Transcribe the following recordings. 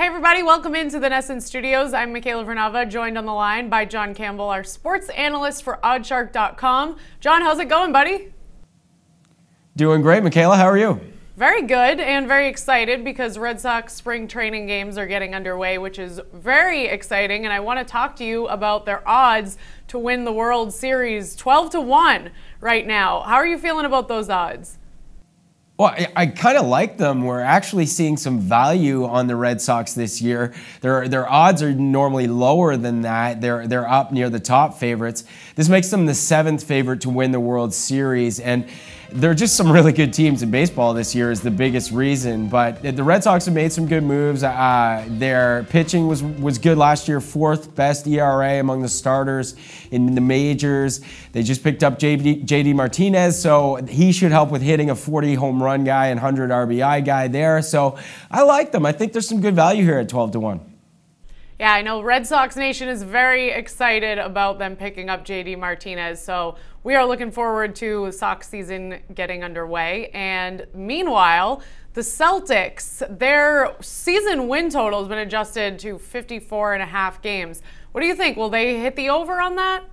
Hey everybody, welcome into the NESN Studios. I'm Michaela Vernava, joined on the line by Jon Campbell, our sports analyst for OddsShark.com. Jon, how's it going, buddy? Doing great, Michaela. How are you? Very good and very excited because Red Sox spring training games are getting underway, which is very exciting. And I want to talk to you about their odds to win the World Series 12 to 1 right now. How are you feeling about those odds? Well, I, I kind of like them. We're actually seeing some value on the Red Sox this year. Their their odds are normally lower than that. They're they're up near the top favorites. This makes them the seventh favorite to win the World Series, and there are just some really good teams in baseball this year is the biggest reason. But the Red Sox have made some good moves. Uh, their pitching was was good last year, fourth best ERA among the starters in the majors. They just picked up JD, JD Martinez, so he should help with hitting a 40 home run guy and 100 RBI guy there. So I like them. I think there's some good value here at 12 to 1. Yeah, I know Red Sox Nation is very excited about them picking up JD Martinez. So we are looking forward to Sox season getting underway. And meanwhile, the Celtics, their season win total has been adjusted to 54 and a half games. What do you think? Will they hit the over on that?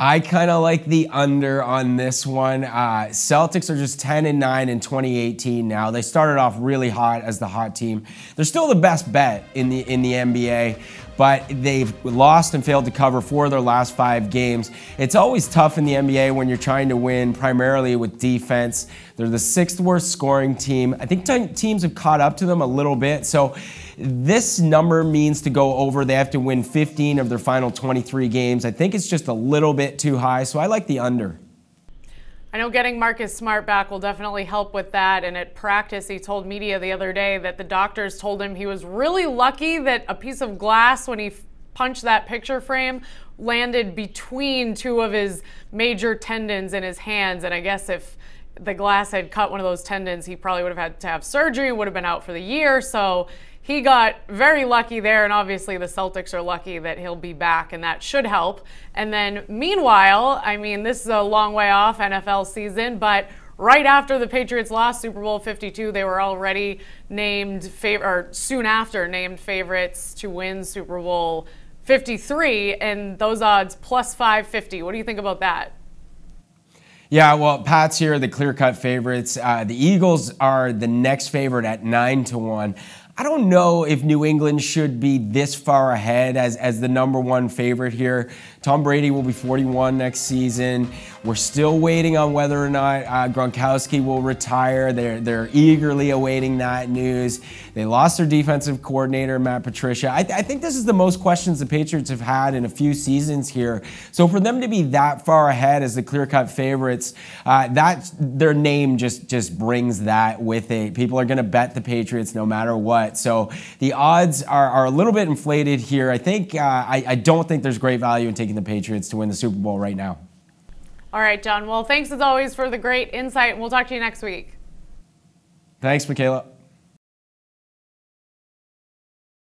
I kind of like the under on this one. Uh, Celtics are just 10 and 9 in 2018 now. They started off really hot as the hot team. They're still the best bet in the in the NBA, but they've lost and failed to cover four of their last five games. It's always tough in the NBA when you're trying to win primarily with defense. They're the sixth worst scoring team. I think teams have caught up to them a little bit. So this number means to go over. They have to win 15 of their final 23 games. I think it's just a little bit too high, so I like the under. I know getting Marcus Smart back will definitely help with that. And at practice, he told media the other day that the doctors told him he was really lucky that a piece of glass, when he punched that picture frame, landed between two of his major tendons in his hands. And I guess if the glass had cut one of those tendons, he probably would have had to have surgery, would have been out for the year. So he got very lucky there, and obviously the Celtics are lucky that he'll be back, and that should help. And then, meanwhile, I mean, this is a long way off NFL season, but right after the Patriots lost Super Bowl 52, they were already named fav- or soon after named favorites to win Super Bowl 53, and those odds plus 550. What do you think about that? Yeah, well, Pat's here, are the clear cut favorites. Uh, the Eagles are the next favorite at 9 to 1. I don't know if New England should be this far ahead as, as the number one favorite here. Tom Brady will be 41 next season. We're still waiting on whether or not uh, Gronkowski will retire. They're, they're eagerly awaiting that news. They lost their defensive coordinator, Matt Patricia. I, th- I think this is the most questions the Patriots have had in a few seasons here. So for them to be that far ahead as the clear-cut favorites, uh, that their name just just brings that with it. People are going to bet the Patriots no matter what. So the odds are, are a little bit inflated here. I think uh, I, I don't think there's great value in taking the Patriots to win the Super Bowl right now. All right, Jon. Well, thanks as always for the great insight. We'll talk to you next week. Thanks, Michaela.